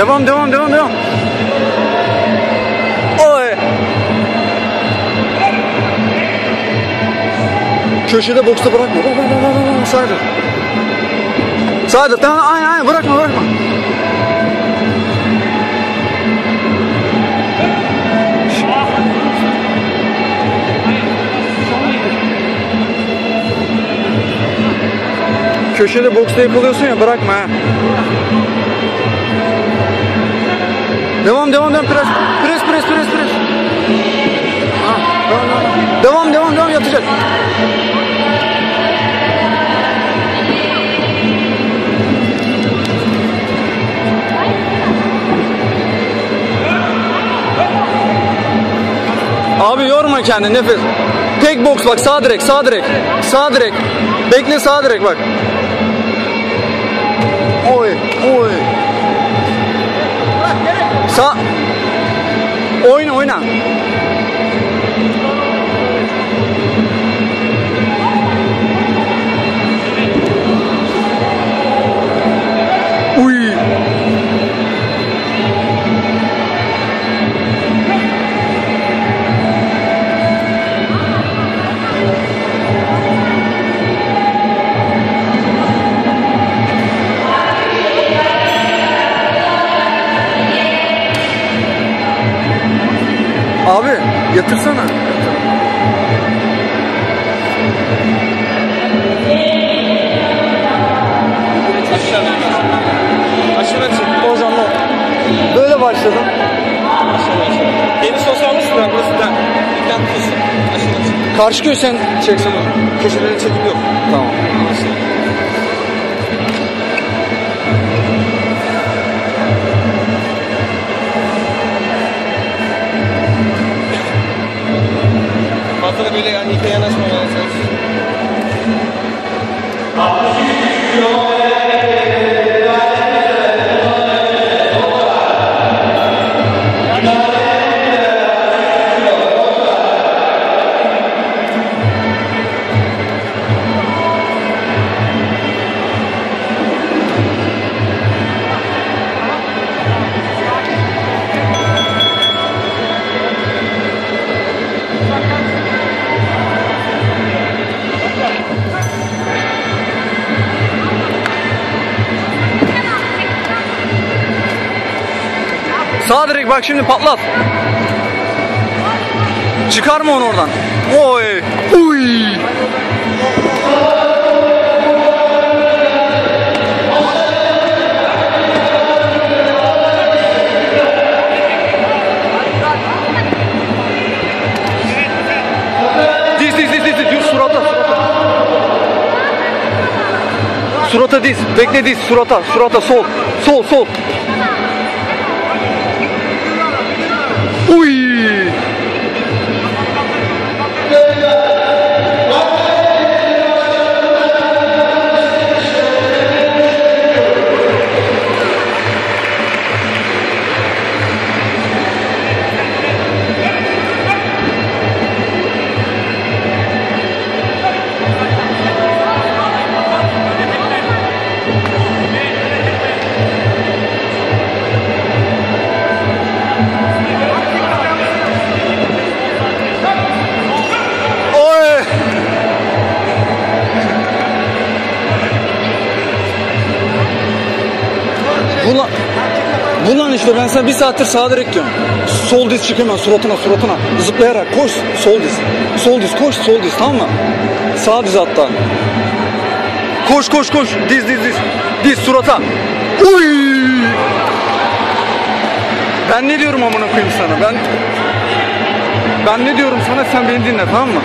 Devam devam devam devam. Oy. Köşede boksta bırakma. Bak bak Sadır. Sadır tamam aynen aynen bırakma bırakma. Köşede boksta yapılıyorsun ya bırakma ha. Devam devam devam pres pres pres pres pres. Ha, devam, devam. devam devam devam yatacak. Abi yorma kendini nefes. Tek boks bak sağ direk sağ direk. Sağ direk. Bekle sağ direk bak. Oy oy. Sağ. Oyna oyna. Abi yatırsana. Aşağı çık. O zaman böyle başladım. Aşağı aşağı. Geniş olsa almışsın ben burası ben. Dikkat tutuyorsun. Aşağı çık. Karşı köy sen çeksen onu. Köşelere çekim yok. Tamam. Aşağı. Sağ direkt bak şimdi patlat. Çıkarma onu oradan. Oy. Uy. Diz diz diz diz diz. Yürü surata surata. Surata diz. Bekle diz. Surata. Surata sol. Sol sol. Bu lan işte ben sana bir saattir sağa direkt diyorum. Sol diz çık hemen suratına suratına. Zıplayarak koş sol diz. Sol diz koş sol diz tamam mı? Sağ diz hatta. Koş koş koş. Diz diz diz. Diz surata. Uy! Ben ne diyorum amına koyayım sana? Ben ben ne diyorum sana sen beni dinle tamam mı?